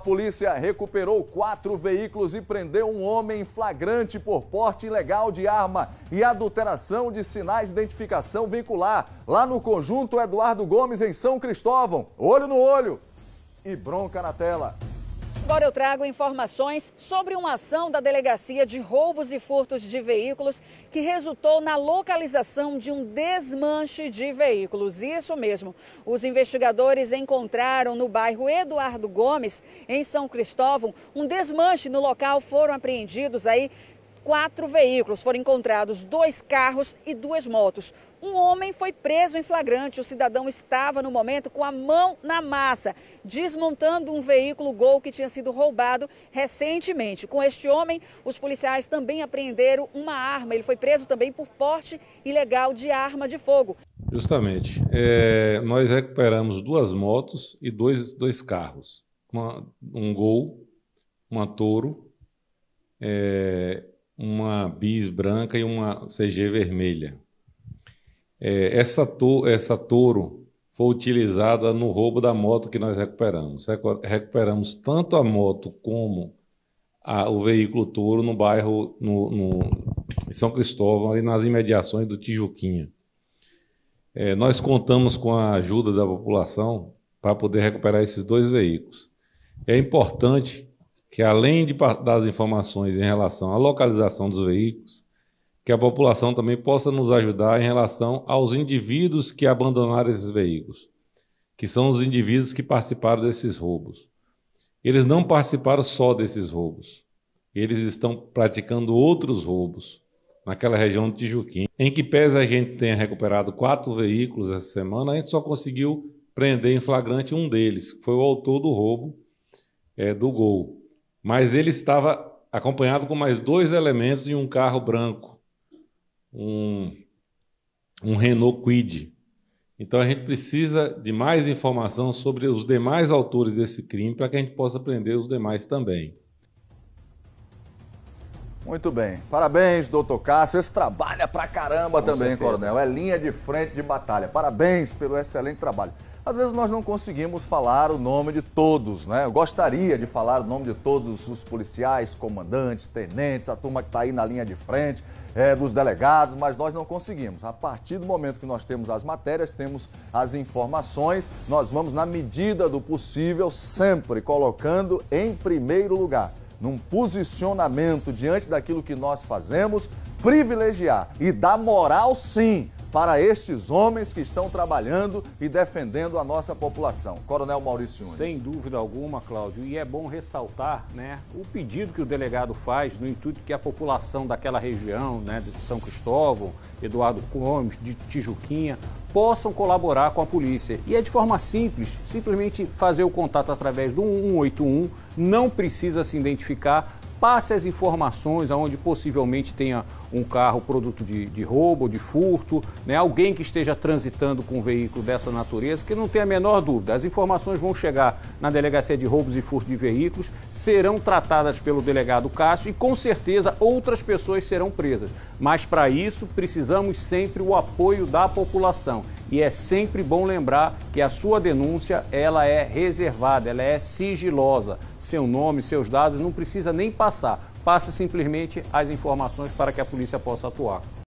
A polícia recuperou quatro veículos e prendeu um homem em flagrante por porte ilegal de arma e adulteração de sinais de identificação vincular, lá no conjunto Eduardo Gomes, em São Cristóvão. Olho no olho e bronca na tela. Agora eu trago informações sobre uma ação da Delegacia de Roubos e Furtos de Veículos que resultou na localização de um desmanche de veículos. Isso mesmo. Os investigadores encontraram no bairro Eduardo Gomes, em São Cristóvão, um desmanche. No local foram apreendidos aí quatro veículos. Foram encontrados dois carros e duas motos. Um homem foi preso em flagrante. O cidadão estava no momento com a mão na massa, desmontando um veículo Gol que tinha sido roubado recentemente. Com este homem, os policiais também apreenderam uma arma. Ele foi preso também por porte ilegal de arma de fogo. Justamente. É, nós recuperamos duas motos e dois, dois carros. Uma, um Gol, uma Toro, é, uma bis branca e uma CG vermelha. É, essa, to, essa Toro foi utilizada no roubo da moto que nós recuperamos. Recuperamos tanto a moto como a, o veículo Toro no bairro, no, no, São Cristóvão, ali nas imediações do Tijuquinha. É, nós contamos com a ajuda da população para poder recuperar esses dois veículos. É importante que além de, das informações em relação à localização dos veículos, que a população também possa nos ajudar em relação aos indivíduos que abandonaram esses veículos, que são os indivíduos que participaram desses roubos. Eles não participaram só desses roubos, eles estão praticando outros roubos naquela região de Tijuquim. Em que pese a gente tenha recuperado quatro veículos essa semana, a gente só conseguiu prender em flagrante um deles, que foi o autor do roubo é, do Gol mas ele estava acompanhado com mais dois elementos em um carro branco, um, um Renault Kwid. Então a gente precisa de mais informação sobre os demais autores desse crime para que a gente possa prender os demais também. Muito bem. Parabéns, doutor Cássio. Esse trabalha pra caramba Com também, certeza. coronel. É linha de frente de batalha. Parabéns pelo excelente trabalho. Às vezes nós não conseguimos falar o nome de todos, né? Eu gostaria de falar o nome de todos os policiais, comandantes, tenentes, a turma que está aí na linha de frente, é, dos delegados, mas nós não conseguimos. A partir do momento que nós temos as matérias, temos as informações, nós vamos, na medida do possível, sempre colocando em primeiro lugar num posicionamento diante daquilo que nós fazemos, privilegiar e dar moral sim para estes homens que estão trabalhando e defendendo a nossa população. Coronel Maurício Nunes. Sem dúvida alguma, Cláudio, e é bom ressaltar né, o pedido que o delegado faz no intuito que a população daquela região, né, de São Cristóvão, Eduardo Gomes, de Tijuquinha, possam colaborar com a polícia. E é de forma simples, simplesmente fazer o contato através do 181, não precisa se identificar, passe as informações aonde possivelmente tenha um carro produto de, de roubo, de furto, né? alguém que esteja transitando com um veículo dessa natureza, que não tem a menor dúvida. As informações vão chegar na Delegacia de Roubos e Furtos de Veículos, serão tratadas pelo delegado Cássio e com certeza outras pessoas serão presas. Mas para isso precisamos sempre o apoio da população. E é sempre bom lembrar que a sua denúncia ela é reservada, ela é sigilosa. Seu nome, seus dados não precisa nem passar Passa simplesmente as informações para que a polícia possa atuar.